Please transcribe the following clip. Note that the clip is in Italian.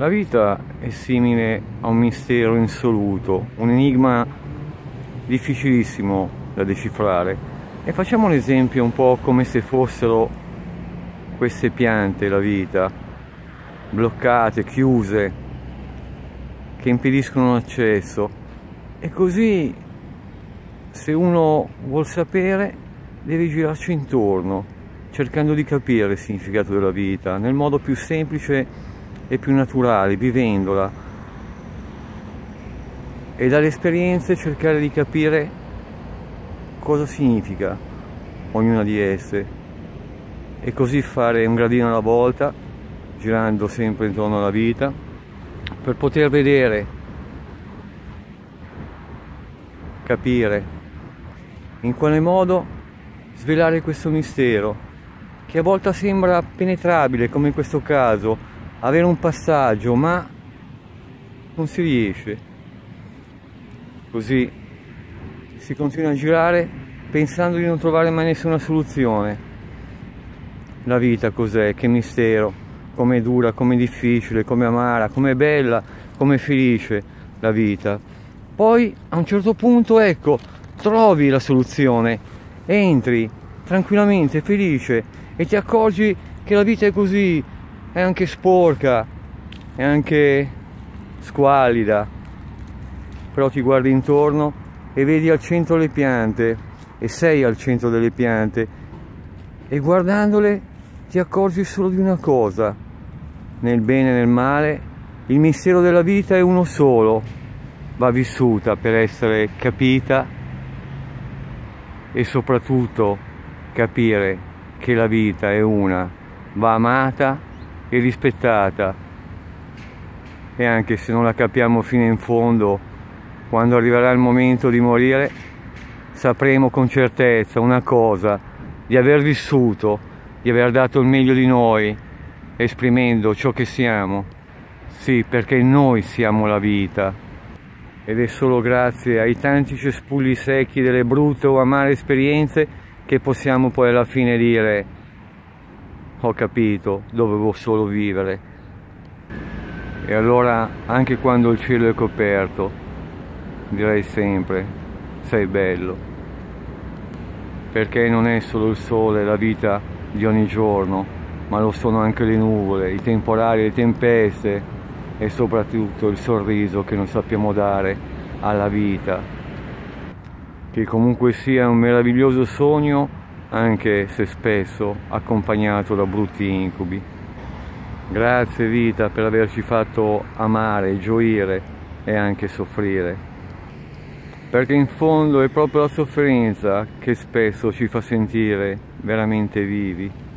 La vita è simile a un mistero insoluto, un enigma difficilissimo da decifrare. E facciamo un esempio un po' come se fossero queste piante, la vita, bloccate, chiuse, che impediscono l'accesso. E così, se uno vuol sapere, deve girarci intorno, cercando di capire il significato della vita, nel modo più semplice e più naturali, vivendola. E dalle esperienze cercare di capire cosa significa ognuna di esse. E così fare un gradino alla volta girando sempre intorno alla vita per poter vedere capire in quale modo svelare questo mistero che a volte sembra penetrabile come in questo caso avere un passaggio ma non si riesce. Così si continua a girare pensando di non trovare mai nessuna soluzione. La vita cos'è? Che mistero. Com'è dura com'è difficile com'è amara com'è bella com'è felice la vita. Poi a un certo punto ecco trovi la soluzione. Entri tranquillamente felice e ti accorgi che la vita è così è anche sporca, è anche squalida, però ti guardi intorno e vedi al centro le piante e sei al centro delle piante e guardandole ti accorgi solo di una cosa, nel bene e nel male, il mistero della vita è uno solo, va vissuta per essere capita e soprattutto capire che la vita è una, va amata e rispettata. E anche se non la capiamo fino in fondo quando arriverà il momento di morire sapremo con certezza una cosa di aver vissuto di aver dato il meglio di noi esprimendo ciò che siamo. Sì perché noi siamo la vita. Ed è solo grazie ai tanti cespugli secchi delle brutte o amare esperienze che possiamo poi alla fine dire ho capito, dovevo solo vivere. E allora anche quando il cielo è coperto, direi sempre, sei bello. Perché non è solo il sole la vita di ogni giorno, ma lo sono anche le nuvole, i temporali, le tempeste e soprattutto il sorriso che noi sappiamo dare alla vita. Che comunque sia un meraviglioso sogno anche se spesso accompagnato da brutti incubi. Grazie vita per averci fatto amare, gioire e anche soffrire. Perché in fondo è proprio la sofferenza che spesso ci fa sentire veramente vivi.